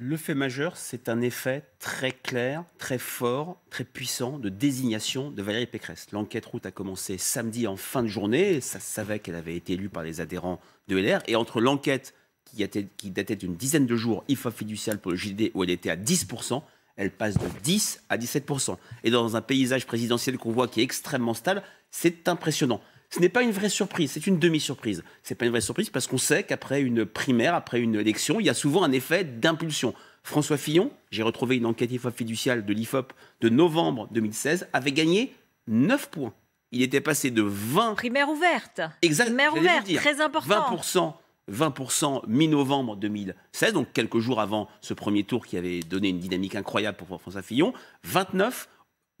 Le fait majeur, c'est un effet très clair, très fort, très puissant de désignation de Valérie Pécresse. L'enquête route a commencé samedi en fin de journée. Ça savait qu'elle avait été élue par les adhérents de LR. Et entre l'enquête qui, qui datait d'une dizaine de jours, IFA fiducial pour le JD, où elle était à 10%, elle passe de 10 à 17%. Et dans un paysage présidentiel qu'on voit qui est extrêmement stable, c'est impressionnant. Ce n'est pas une vraie surprise, c'est une demi-surprise. Ce n'est pas une vraie surprise parce qu'on sait qu'après une primaire, après une élection, il y a souvent un effet d'impulsion. François Fillon, j'ai retrouvé une enquête IFOP fiduciale de l'IFOP de novembre 2016, avait gagné 9 points. Il était passé de 20... Primaire ouverte. Exact. Primaire ouverte, très important. 20%. 20% mi-novembre 2016, donc quelques jours avant ce premier tour qui avait donné une dynamique incroyable pour François Fillon, 29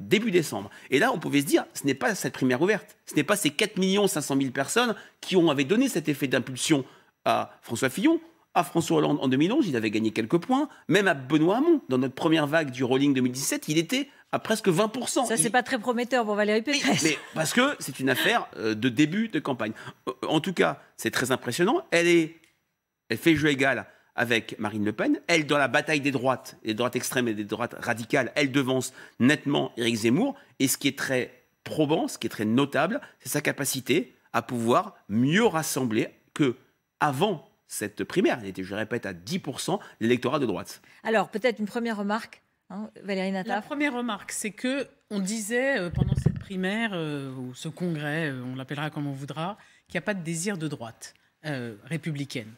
début décembre. Et là, on pouvait se dire, ce n'est pas cette primaire ouverte, ce n'est pas ces 4 500 000 personnes qui ont, avaient donné cet effet d'impulsion à François Fillon. À François Hollande en 2011, il avait gagné quelques points. Même à Benoît Hamon, dans notre première vague du rolling 2017, il était à presque 20%. Ça, c'est pas très prometteur pour Valérie Pécresse. Mais, parce que c'est une affaire euh, de début de campagne. Euh, en tout cas, c'est très impressionnant. Elle, est, elle fait jeu égal avec Marine Le Pen. Elle, dans la bataille des droites, des droites extrêmes et des droites radicales, elle devance nettement Éric Zemmour. Et ce qui est très probant, ce qui est très notable, c'est sa capacité à pouvoir mieux rassembler que avant cette primaire. Elle était, je répète, à 10% l'électorat de droite. Alors, peut-être une première remarque, hein, Valérie Nata. La première remarque, c'est que on disait euh, pendant cette primaire, euh, ou ce congrès, euh, on l'appellera comme on voudra, qu'il n'y a pas de désir de droite républicaine.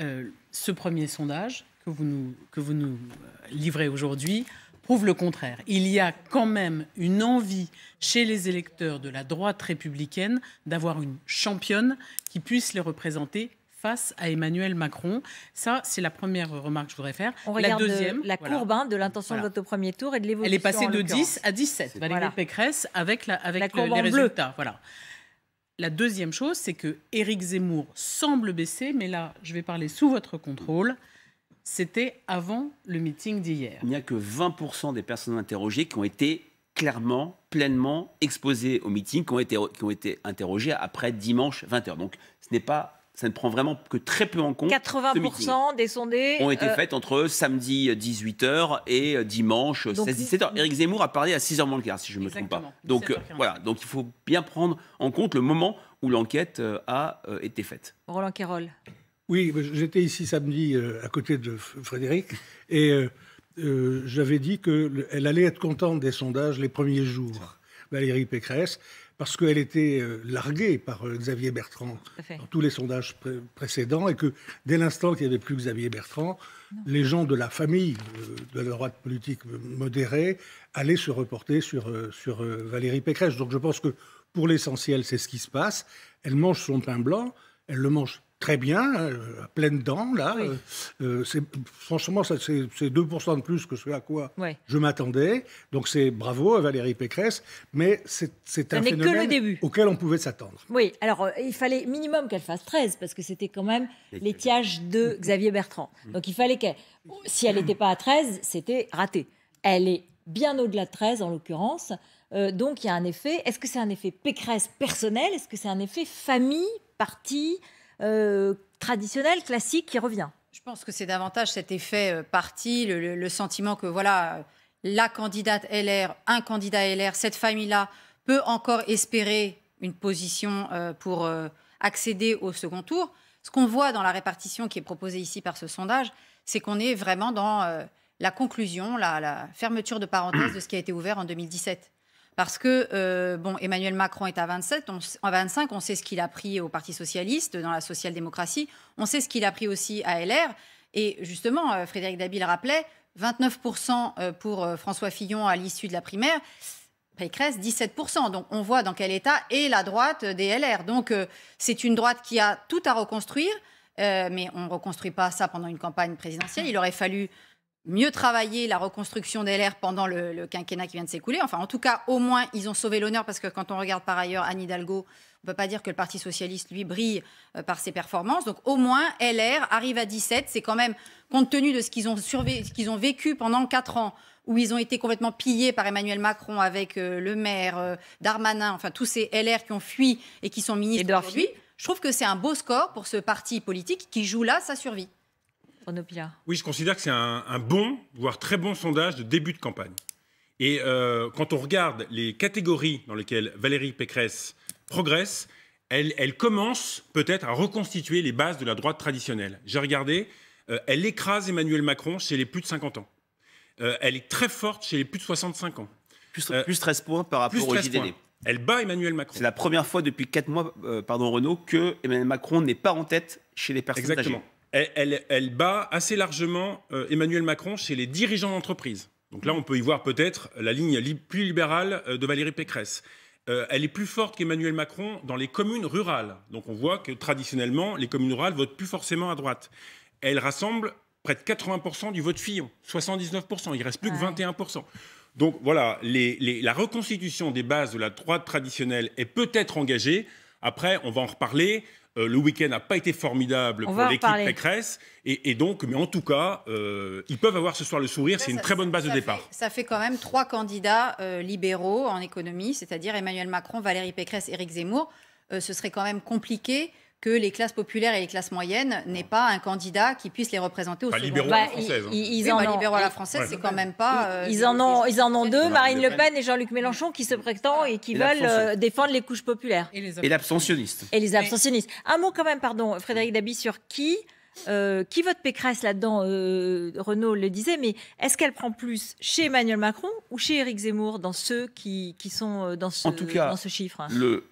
Euh, ce premier sondage que vous nous, que vous nous euh, livrez aujourd'hui prouve le contraire. Il y a quand même une envie chez les électeurs de la droite républicaine d'avoir une championne qui puisse les représenter face à Emmanuel Macron. Ça, c'est la première remarque que je voudrais faire. On regarde la deuxième, la courbe hein, de l'intention de vote au premier tour et de l'évolution. Elle est passée de 10 à 17, Valérie Pécresse, avec, la, avec les résultats. Voilà. La deuxième chose, c'est que Éric Zemmour semble baisser, mais là, je vais parler sous votre contrôle. C'était avant le meeting d'hier. Il n'y a que 20% des personnes interrogées qui ont été clairement, pleinement exposées au meeting, qui ont été, qui ont été interrogées après dimanche 20h. Donc ce n'est pas ça ne prend vraiment que très peu en compte. 80% des sondés ont été euh, faites entre samedi 18h et dimanche 16-17h. Éric Zemmour a parlé à 6h moins le quart, si je ne me trompe pas. Donc euh, voilà, donc il faut bien prendre en compte le moment où l'enquête euh, a été faite. Roland Quérol. Oui, j'étais ici samedi à côté de Frédéric et j'avais dit qu'elle allait être contente des sondages les premiers jours, Valérie Pécresse parce qu'elle était euh, larguée par euh, Xavier Bertrand dans tous les sondages précédents, et que dès l'instant qu'il n'y avait plus Xavier Bertrand, les gens de la famille euh, de la droite politique modérée allaient se reporter sur, sur Valérie Pécresse. Donc je pense que pour l'essentiel, c'est ce qui se passe. Elle mange son pain blanc, elle le mange très bien, euh, à pleines dents, là. Euh, euh, franchement, c'est 2% de plus que ce à quoi je m'attendais. Donc c'est bravo à Valérie Pécresse, mais c'est un phénomène auquel on pouvait s'attendre. Oui, alors il fallait minimum qu'elle fasse 13, parce que c'était quand même l'étiage de Xavier Bertrand. Mm. Donc il fallait qu'elle... Si elle n'était pas à 13, c'était raté. Elle est bien au-delà de 13, en l'occurrence. donc il y a un effet. Est-ce que c'est un effet Pécresse personnel? Est-ce que c'est un effet famille, parti euh, traditionnel, classique qui revient. Je pense que c'est davantage cet effet euh, parti, le, sentiment que voilà, la candidate LR, un candidat LR, cette famille-là peut encore espérer une position euh, pour accéder au second tour. Ce qu'on voit dans la répartition qui est proposée ici par ce sondage, c'est qu'on est vraiment dans la conclusion, la, la, fermeture de parenthèse de ce qui a été ouvert en 2017. Parce que euh, bon, Emmanuel Macron est à 27, en 25, on sait ce qu'il a pris au Parti socialiste, dans la social-démocratie, on sait ce qu'il a pris aussi à LR. Et justement, euh, Frédéric Dabi le rappelait, 29% euh, pour François Fillon à l'issue de la primaire. Pécresse, 17%. Donc on voit dans quel état est la droite des LR. Donc c'est une droite qui a tout à reconstruire, mais on ne reconstruit pas ça pendant une campagne présidentielle. Il aurait fallu mieux travailler la reconstruction des LR pendant le, quinquennat qui vient de s'écouler. Enfin, en tout cas, au moins, ils ont sauvé l'honneur parce que quand on regarde par ailleurs Anne Hidalgo, on ne peut pas dire que le Parti socialiste, lui, brille euh, par ses performances. Donc, au moins, LR arrive à 17. C'est quand même, compte tenu de ce qu'ils ont, qu'ils ont vécu pendant 4 ans, où ils ont été complètement pillés par Emmanuel Macron avec euh, le maire, euh, Darmanin, enfin, tous ces LR qui ont fui et qui sont ministres aujourd'hui. Je trouve que c'est un beau score pour ce parti politique qui joue là sa survie. Oui, je considère que c'est un, un bon, voire très bon sondage de début de campagne. Et euh, quand on regarde les catégories dans lesquelles Valérie Pécresse progresse, elle, elle commence peut-être à reconstituer les bases de la droite traditionnelle. J'ai regardé, euh, elle écrase Emmanuel Macron chez les plus de 50 ans. Euh, elle est très forte chez les plus de 65 ans. Plus, Euh, plus 13 points par rapport au 13 JDD. points. Elle bat Emmanuel Macron. C'est la première fois depuis 4 mois, euh, pardon Renaud, que Emmanuel Macron n'est pas en tête chez les personnes Exactement. âgées. Elle, elle- elle bat assez largement euh, Emmanuel Macron chez les dirigeants d'entreprise. Donc là, on peut y voir peut-être la ligne li- plus libérale euh, de Valérie Pécresse. Euh, elle est plus forte qu'Emmanuel Macron dans les communes rurales. Donc on voit que traditionnellement, les communes rurales votent plus forcément à droite. Elle rassemble près de 80% du vote Fillon, 79%. Il reste plus Ouais. que 21%. Donc voilà, les- les- la reconstitution des bases de la droite traditionnelle est peut-être engagée. Après, on va en reparler. Euh, le week-end n'a pas été formidable On pour l'équipe. Pécresse. Et, et donc, mais en tout cas, euh, ils peuvent avoir ce soir le sourire. C'est une Ça- très bonne base de fait- départ. ça fait quand même trois candidats euh, libéraux en économie, c'est-à-dire Emmanuel Macron, Valérie Pécresse, Éric Zemmour. Euh, ce serait quand même compliqué que les classes populaires et les classes moyennes n'aient pas un candidat qui puisse les représenter au Pas second la Bah, française, hein. ils, ils Oui, en bah, ont, libéraux à la ils- française, Ouais. c'est quand même pas. euh, ils des- en ont, des- ils en ont deux, Marine Le Pen. Et Jean-Luc Mélenchon, qui se prétendent et qui Et veulent euh, défendre les couches populaires. Et l'abstentionniste. Et les abstentionnistes. Un mot quand même, pardon, Frédéric Dabi, sur qui euh, qui vote Pécresse là-dedans euh, Renaud le disait, mais est-ce qu'elle prend plus chez Emmanuel Macron ou chez Éric Zemmour dans ceux qui, qui sont euh, dans ce, En tout cas, dans ce chiffre? hein Le,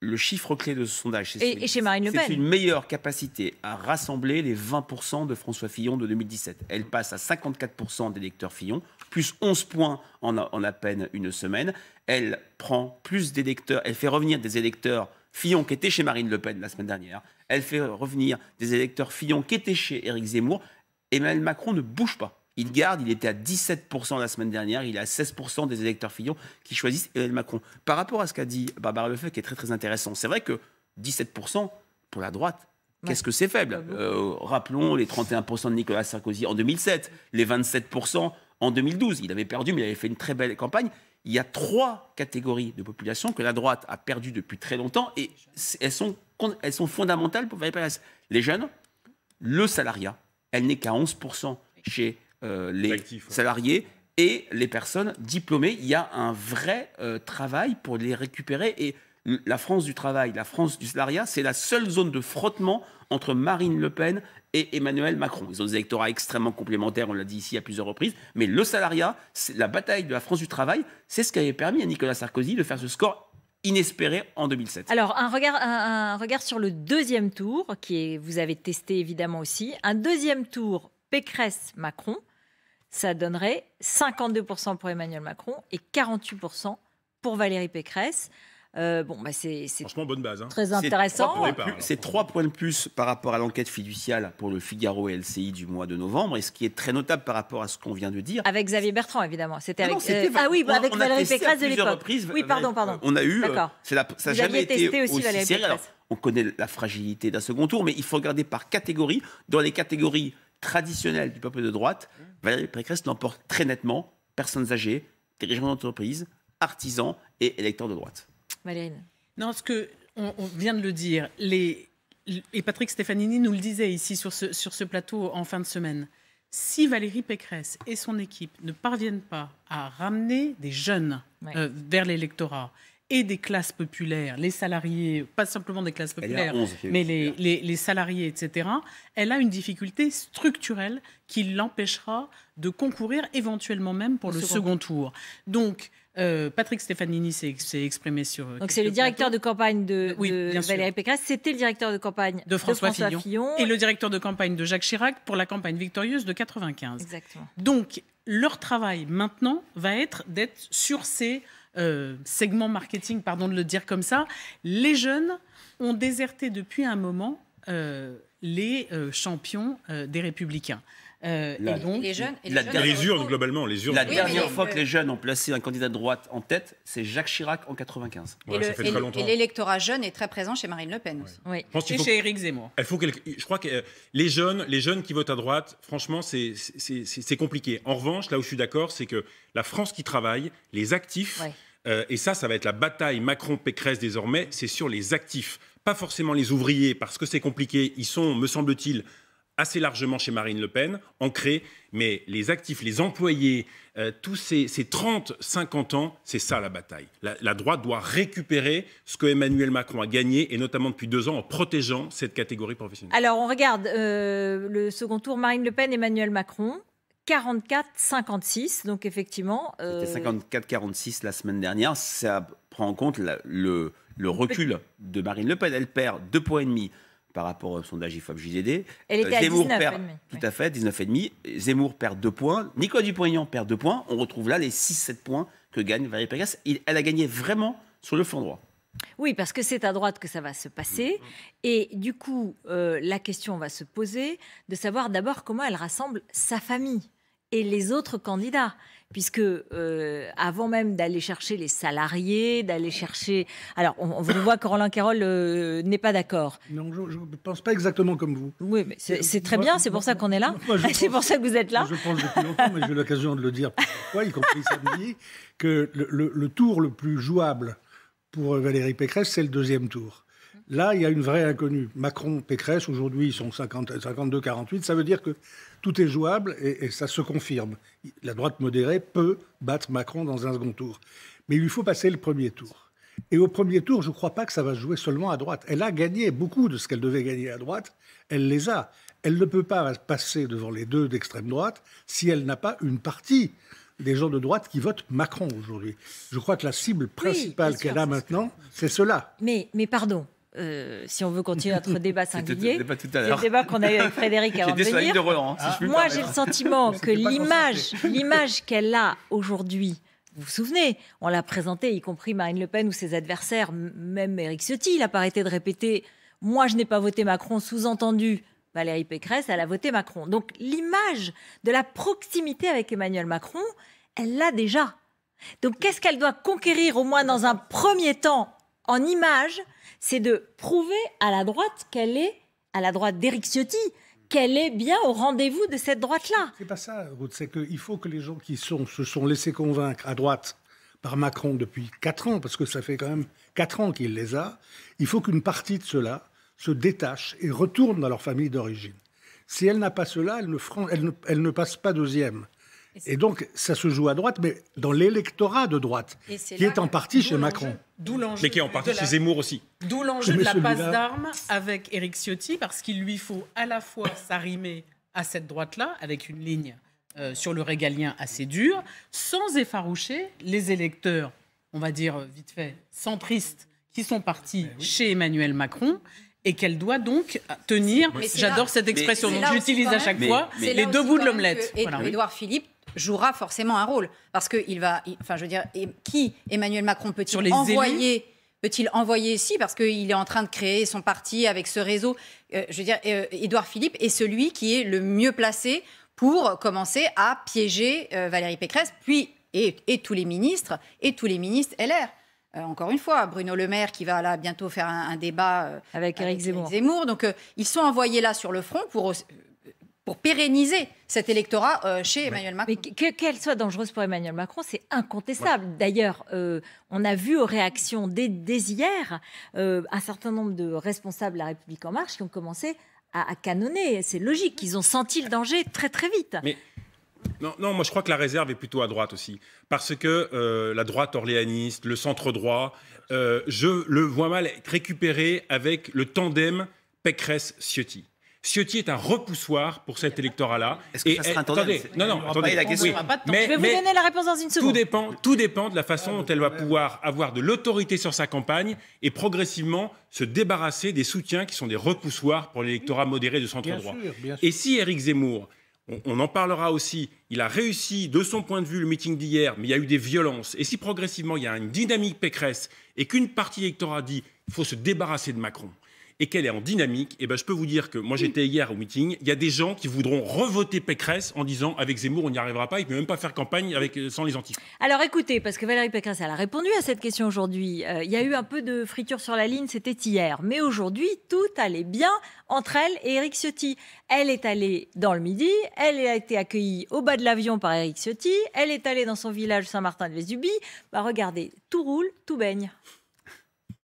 le chiffre clé de ce sondage, c'est et, celui- et chez Marine Le c'est Pen une meilleure capacité à rassembler les 20% de François Fillon de 2017. Elle passe à 54% d'électeurs Fillon, plus 11 points en, a- en à peine une semaine. Elle prend plus d'électeurs, elle fait revenir des électeurs Fillon qui étaient chez Marine Le Pen la semaine dernière. Elle fait revenir des électeurs Fillon qui étaient chez Éric Zemmour. Emmanuel Macron ne bouge pas. Il garde, il était à 17% la semaine dernière, il est à 16% des électeurs Fillon qui choisissent Emmanuel Macron. Par rapport à ce qu'a dit Barbara Lefeuille, qui est très très intéressant, c'est vrai que 17% pour la droite, qu'est-ce que c'est faible? Beaucoup. Euh, Rappelons les 31% de Nicolas Sarkozy en 2007, les 27% en 2012. Il avait perdu, mais il avait fait une très belle campagne. Il y a trois catégories de population que la droite a perdues depuis très longtemps et elles sont, elles sont fondamentales pour Valérie Pécresse. Les jeunes, le salariat, elle n'est qu'à 11% chez euh, les ouais. salariés et les personnes diplômées. Il y a un vrai euh, travail pour les récupérer et la France du travail, la France du salariat, c'est la seule zone de frottement entre Marine Le Pen et Emmanuel Macron. Ils ont des électorats extrêmement complémentaires, on l'a dit ici à plusieurs reprises, mais le salariat, c'est la bataille de la France du travail, c'est ce qui avait permis à Nicolas Sarkozy de faire ce score inespéré en 2007. Alors, un regard, un, un regard sur le deuxième tour, qui est, vous avez testé évidemment aussi. Un deuxième tour Pécresse-Macron, ça donnerait 52% pour Emmanuel Macron et 48% pour Valérie Pécresse. Euh, bon, bah c'est Franchement, bonne base. hein. très intéressant. C'est trois points de plus par rapport à l'enquête fiduciale pour le Figaro et LCI du mois de novembre. Et ce qui est très notable par rapport à ce qu'on vient de dire, Avec Xavier Bertrand, évidemment. C'était Ah avec. non, euh, ah oui, bah, avec on Valérie Pécresse de plusieurs l'époque. reprises, Oui, pardon, Valérie- pardon. On a eu, euh, D'accord. c'est la- ça n'a Vous jamais aviez testé été aussi aussi, Valérie. Alors, Pécresse. on connaît la fragilité d'un second tour, mais il faut regarder par catégorie. Dans les catégories traditionnelles du peuple de droite, Valérie Pécresse l'emporte très nettement. Personnes âgées, dirigeants d'entreprise, artisans et électeurs de droite. Valérie. Non, ce que on, on vient de le dire, les, et Patrick Stefanini nous le disait ici sur ce, sur ce plateau en fin de semaine. Si Valérie Pécresse et son équipe ne parviennent pas à ramener des jeunes Ouais. euh, vers l'électorat et des classes populaires, les salariés, pas simplement des classes populaires, 11, mais les, les- les salariés, etc., elle a une difficulté structurelle qui l'empêchera de concourir éventuellement même pour le second second tour. Donc, euh, Patrick Stefanini s'est s'est exprimé sur. Donc c'est le directeur de campagne de, Oui, de bien sûr. Valérie Pécresse. C'était le directeur de campagne de François, Fillon, Fillon. et le directeur de campagne de Jacques Chirac pour la campagne victorieuse de 95. Exactement. Donc, leur travail maintenant va être d'être sur ces euh, segments marketing, pardon de le dire comme ça. Les jeunes ont déserté depuis un moment euh, les euh, champions euh, des Républicains. Euh, La- et donc, les jeunes, et les La jeunes les urnes, globalement, les urnes. La Oui, dernière les- fois que les jeunes ont placé un candidat de droite en tête, c'est Jacques Chirac en 95. Ouais, et ça le- fait et très le- longtemps. et l'électorat jeune est très présent chez Marine Le Pen aussi. Oui. Je pense qu'il et faut- chez Éric Zemmour. Il faut Je crois que les jeunes, les jeunes qui votent à droite, franchement, c'est- c'est c'est- c'est compliqué. En revanche, là où je suis d'accord, c'est que la France qui travaille, les actifs, Ouais. Euh, et ça, ça va être la bataille Macron-Pécresse désormais, c'est sur les actifs. Pas forcément les ouvriers, parce que c'est compliqué. Ils sont, me semble-t-il, assez largement chez Marine Le Pen, ancrée, mais les actifs, les employés, euh, tous ces, 30, 50 ans, c'est ça la bataille. La, droite doit récupérer ce que Emmanuel Macron a gagné, et notamment depuis deux ans, en protégeant cette catégorie professionnelle. Alors, on regarde euh, le second tour, Marine Le Pen, Emmanuel Macron. 44-56, donc effectivement. Euh... C'était 54-46 la semaine dernière. Ça prend en compte le, recul de Marine Le Pen. Elle perd deux points et demi par rapport au sondage IFOP JDD. Elle était à 19 perd, Tout à fait, 19,5. Zemmour perd 2 points. Nicolas Dupont-Aignan perd 2 points. On retrouve là les 6-7 points que gagne Valérie Pécresse. Elle a gagné vraiment sur le flanc droit. Oui, parce que c'est à droite que ça va se passer. Et du coup, euh, la question va se poser de savoir d'abord comment elle rassemble sa famille et les autres candidats puisque euh, avant même d'aller chercher les salariés, d'aller chercher... Alors, on, voit que Roland Carroll euh, n'est pas d'accord. Non, je ne pense pas exactement comme vous. Oui, mais c'est très bien, c'est pour ça qu'on est là. C'est pour ça que vous êtes là. Je pense depuis longtemps, mais j'ai eu l'occasion de le dire y compris samedi, que le, tour le plus jouable pour Valérie Pécresse, c'est le deuxième tour. Là, il y a une vraie inconnue. Macron-Pécresse, aujourd'hui, ils sont 52-48. Ça veut dire que tout est jouable et, ça se confirme. La droite modérée peut battre Macron dans un second tour. Mais il lui faut passer le premier tour. Et au premier tour, je ne crois pas que ça va se jouer seulement à droite. Elle a gagné beaucoup de ce qu'elle devait gagner à droite. Elle les a. Elle ne peut pas passer devant les deux d'extrême droite si elle n'a pas une partie des gens de droite qui votent Macron aujourd'hui. Je crois que la cible principale qu'elle a maintenant, c'est cela. Mais, mais pardon, euh, si on veut continuer notre débat singulier. C'est le débat qu'on a eu avec Frédéric avant de venir. De Roland, hein, Moi, j'ai le sentiment que l'image, l'image qu'elle a aujourd'hui, vous vous souvenez, on l'a présentée, y compris Marine Le Pen ou ses adversaires, même Éric Ciotti, il a pas arrêté de répéter Moi, je n'ai pas voté Macron, sous-entendu. Valérie Pécresse, elle a voté Macron. Donc l'image de la proximité avec Emmanuel Macron, elle l'a déjà. Donc qu'est-ce qu'elle doit conquérir au moins dans un premier temps en image c'est de prouver à la droite qu'elle est, à la droite d'Éric Ciotti, qu'elle est bien au rendez-vous de cette droite-là. C'est pas ça, Ruth, c'est qu'il faut que les gens qui sont, se sont laissés convaincre à droite par Macron depuis 4 ans, parce que ça fait quand même 4 ans qu'il les a, il faut qu'une partie de cela se détache et retourne dans leur famille d'origine. Si elle n'a pas cela, elle ne passe pas deuxième. Et donc, ça se joue à droite, mais dans l'électorat de droite, qui est en partie chez Macron. Mais qui est en partie chez Zemmour aussi. D'où l'enjeu de la passe d'armes avec Éric Ciotti, parce qu'il lui faut à la fois s'arrimer à cette droite-là, avec une ligne euh, sur le régalien assez dure, sans effaroucher les électeurs, on va dire vite fait, centristes, qui sont partis ben chez Emmanuel Macron et qu'elle doit donc tenir, j'adore cette expression, donc j'utilise à chaque fois, les deux bouts de l'omelette. Édouard Philippe jouera forcément un rôle. Parce qu'il va. enfin, je veux dire, qui Emmanuel Macron peut-il envoyer Peut-il envoyer ici? Parce qu'il est en train de créer son parti avec ce réseau. Euh, je veux dire, euh, Édouard Philippe est celui qui est le mieux placé pour commencer à piéger euh, Valérie Pécresse, puis et, tous les ministres, et tous les ministres LR. encore une fois, Bruno Le Maire qui va là bientôt faire un, débat avec, Éric Zemmour. Zemmour. Donc, ils sont envoyés là sur le front pour pour pérenniser cet électorat euh, chez Emmanuel Macron. Mais qu'elle soit dangereuse pour Emmanuel Macron, c'est incontestable. D'ailleurs, euh, on a vu aux réactions dès, hier euh, un certain nombre de responsables de la République en marche qui ont commencé à, canonner. C'est logique, qu'ils ont senti le danger très très vite. Mais non, non, moi je crois que la réserve est plutôt à droite aussi. Parce que la droite orléaniste, le centre droit, je le vois mal récupéré avec le tandem Pécresse-Ciotti. Ciotti est un repoussoir pour cet électorat-là. Est-ce que ça sera attendez, non, non, attendez, la question. Mais, je vais vous donner la réponse dans une seconde. Tout dépend, tout dépend de la façon dont elle va pouvoir avoir de l'autorité sur sa campagne et progressivement se débarrasser des soutiens qui sont des repoussoirs pour l'électorat modéré de centre droit. Et si Éric Zemmour on, en parlera aussi. Il a réussi, de son point de vue, le meeting d'hier, mais il y a eu des violences. Et si progressivement il y a une dynamique Pécresse et qu'une partie électorat dit qu'il faut se débarrasser de Macron, et qu'elle est en dynamique, et eh ben, je peux vous dire que moi j'étais hier au meeting, il y a des gens qui voudront revoter Pécresse en disant avec Zemmour on n'y arrivera pas, il ne peut même pas faire campagne avec, euh, sans les antifs. Alors écoutez, parce que Valérie Pécresse elle a répondu à cette question aujourd'hui, euh, il y a eu un peu de friture sur la ligne, c'était hier, mais aujourd'hui tout allait bien entre elle et Éric Ciotti. Elle est allée dans le Midi, elle a été accueillie au bas de l'avion par Éric Ciotti, elle est allée dans son village Saint-Martin-de-Vésubie. Bah regardez, tout roule, tout baigne.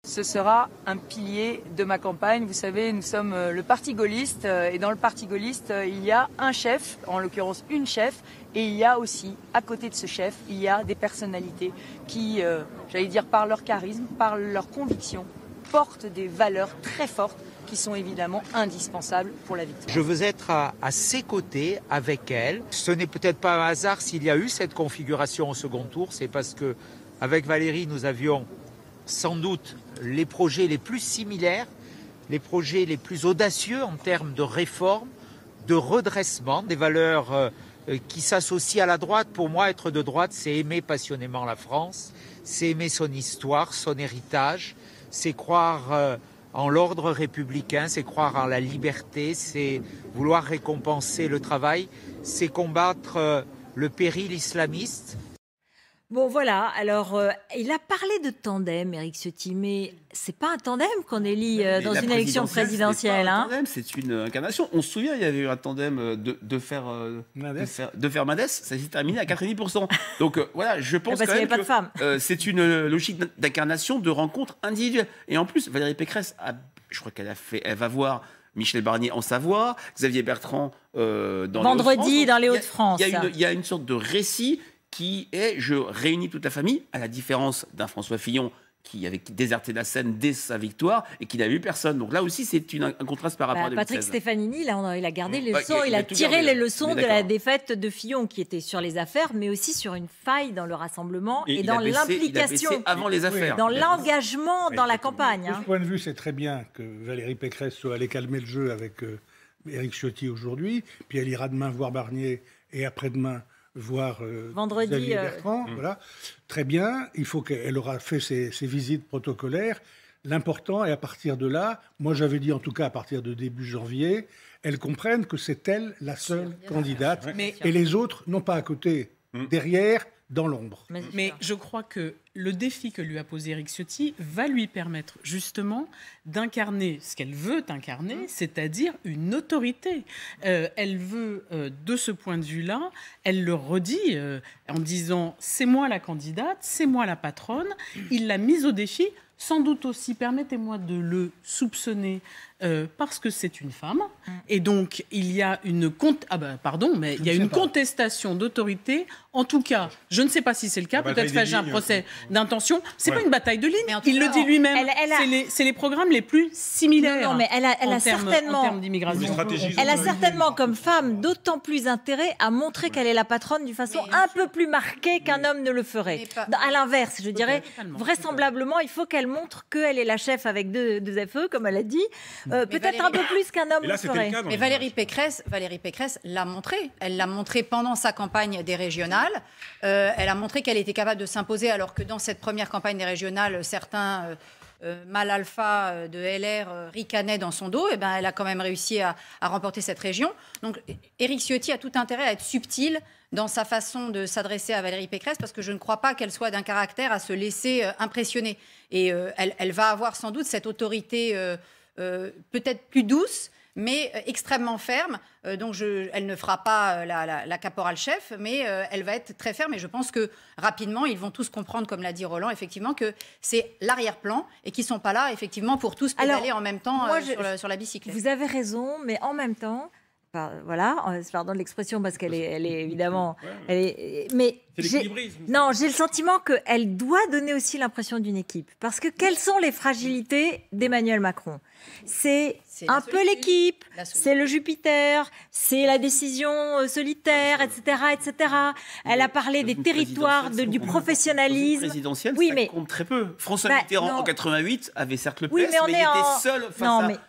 Ce sera un pilier de ma campagne. Vous savez, nous sommes euh, le parti gaulliste euh, et dans le parti gaulliste, euh, il y a un chef, en l'occurrence une chef, et il y a aussi, à côté de ce chef, il y a des personnalités qui, j'allais dire, par leur charisme, par leur conviction, portent des valeurs très fortes qui sont évidemment indispensables pour la victoire. Je veux être à, à ses côtés, avec elle. Ce n'est peut-être pas un hasard s'il y a eu cette configuration au second tour, c'est parce que avec Valérie, nous avions sans doute les projets les plus similaires, les projets les plus audacieux en termes de réforme, de redressement, des valeurs euh, qui s'associent à la droite. Pour moi, être de droite, c'est aimer passionnément la France, c'est aimer son histoire, son héritage, c'est croire euh, en l'ordre républicain, c'est croire en la liberté, c'est vouloir récompenser le travail, c'est combattre euh, le péril islamiste, Bon, voilà. Alors, euh, il a parlé de tandem, Eric Ciotti, mais c'est pas un tandem qu'on élit euh, dans une élection présidentielle. Hein. C'est une incarnation. On se souvient, il y avait eu un tandem euh, de, de faire, de faire, de faire Madès. Ça s'est terminé à 90%. Donc voilà, je pense Parce quand même que c'est une logique d'incarnation de rencontre individuelle. Et en plus, Valérie Pécresse, a, je crois qu'elle a fait, elle va voir. Michel Barnier en Savoie, Xavier Bertrand dans Vendredi dans les Hauts-de-France. Il y, a une sorte de récit qui est je réunis toute la famille, à la différence d'un François Fillon qui avait déserté la scène dès sa victoire et qui n'avait vu personne. Donc là aussi, c'est un contraste par rapport bah, à 2016. Patrick Stefanini, a, il a gardé les leçons, il, a, tiré les leçons de la défaite de Fillon, qui était sur les affaires, mais aussi sur une faille dans le rassemblement et, dans l'implication. avant les affaires. Dans l'engagement dans la campagne. De ce hein. point de vue, c'est très bien que Valérie Pécresse soit allée calmer le jeu avec euh, Éric Ciotti aujourd'hui, puis elle ira demain voir Barnier et après-demain voir euh, vendredi euh, Bertrand. Voilà, très bien. Il faut qu'elle aura fait ses, visites protocolaires. L'important est à partir de là, moi j'avais dit en tout cas à partir de début janvier, elles comprennent que c'est elle la seule candidate et les autres non pas à côté, mm. derrière, dans l'ombre. Mais, je crois que le défi que lui a posé Eric Ciotti va lui permettre justement d'incarner ce qu'elle veut incarner, mmh. c'est-à-dire une autorité. Euh, elle veut, euh, de ce point de vue-là, elle le redit euh, en disant c'est moi la candidate, c'est moi la patronne. Il l'a mise au défi sans doute aussi, permettez-moi de le soupçonner, euh, parce que c'est une femme. Mm. Et donc, il y a une, ah ben, pardon, mais il y a une contestation d'autorité. En tout cas, je ne sais pas si c'est le cas. Peut-être fais-je un procès d'intention. C'est n'est pas une bataille de ligne. Il le dit lui-même. C'est les, programmes les plus similaires. Non, mais elle a, elle a certainement. Elle a certainement, comme femme, d'autant plus intérêt à montrer qu'elle est la patronne d'une façon un peu plus marquée qu'un homme ne le ferait. À l'inverse, je dirais, vraisemblablement, il faut qu'elle montre qu'elle est la chef avec deux, FE, comme elle a dit, euh, peut-être un peu plus qu'un homme le ferait. Mais Valérie Pécresse, Valérie Pécresse l'a montré. Elle l'a montré pendant sa campagne des régionales. Euh, elle a montré qu'elle était capable de s'imposer, alors que dans cette première campagne des régionales, certains. Euh, mal alpha de LR ricanaient dans son dos, eh ben elle a quand même réussi à, remporter cette région. Donc Éric Ciotti a tout intérêt à être subtil dans sa façon de s'adresser à Valérie Pécresse, parce que je ne crois pas qu'elle soit d'un caractère à se laisser euh, impressionner. Et euh, elle, va avoir sans doute cette autorité euh, peut-être plus douce, mais extrêmement ferme. donc je, elle ne fera pas la, la, caporal-chef, mais elle va être très ferme. Et je pense que rapidement, ils vont tous comprendre, comme l'a dit Roland, effectivement, que c'est l'arrière-plan et qu'ils ne sont pas là, effectivement, pour tous pédaler en même temps sur, sur, la bicyclette. Vous avez raison, mais en même temps, voilà, pardon de l'expression parce qu'elle est, elle est évidemment, elle est, mais non, j'ai le sentiment qu'elle doit donner aussi l'impression d'une équipe parce que quelles sont les fragilités d'Emmanuel Macron? C'est un peu l'équipe, c'est le Jupiter, c'est la décision euh, solitaire, etc., etc. Elle a parlé des territoires, de, du professionnalisme. Présidentielle, oui, ça mais compte très peu. François bah, Mitterrand en 88 avait certes le PS, mais, il était seul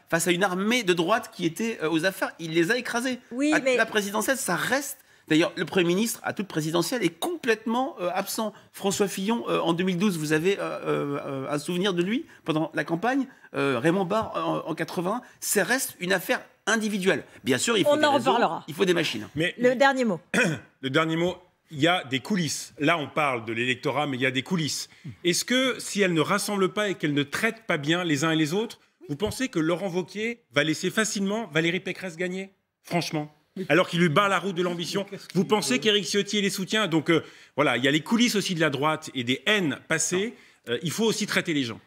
face, à, une armée de droite qui était euh, aux affaires. Il les a écrasés. Oui, mais... La présidentielle, ça reste D'ailleurs, le Premier ministre, à toute présidentielle, est complètement euh, absent. François Fillon, euh, en 2012, vous avez euh, un souvenir de lui pendant la campagne. Raymond Barre, en, 80, ça reste une affaire individuelle. Bien sûr, il faut, des, en il faut des machines. Mais, le dernier mot. le dernier mot, il y a des coulisses. Là, on parle de l'électorat, mais il y a des coulisses. Est-ce que si elle ne rassemble pas et qu'elle ne traite pas bien les uns et les autres, vous pensez que Laurent Vauquier va laisser facilement Valérie Pécresse gagner? Franchement alors qu'il lui barre la route de l'ambition. Vous pensez qu'Éric Ciotti les soutient Donc euh, voilà, il y a les coulisses aussi de la droite et des haines passées. Euh, il faut aussi traiter les gens.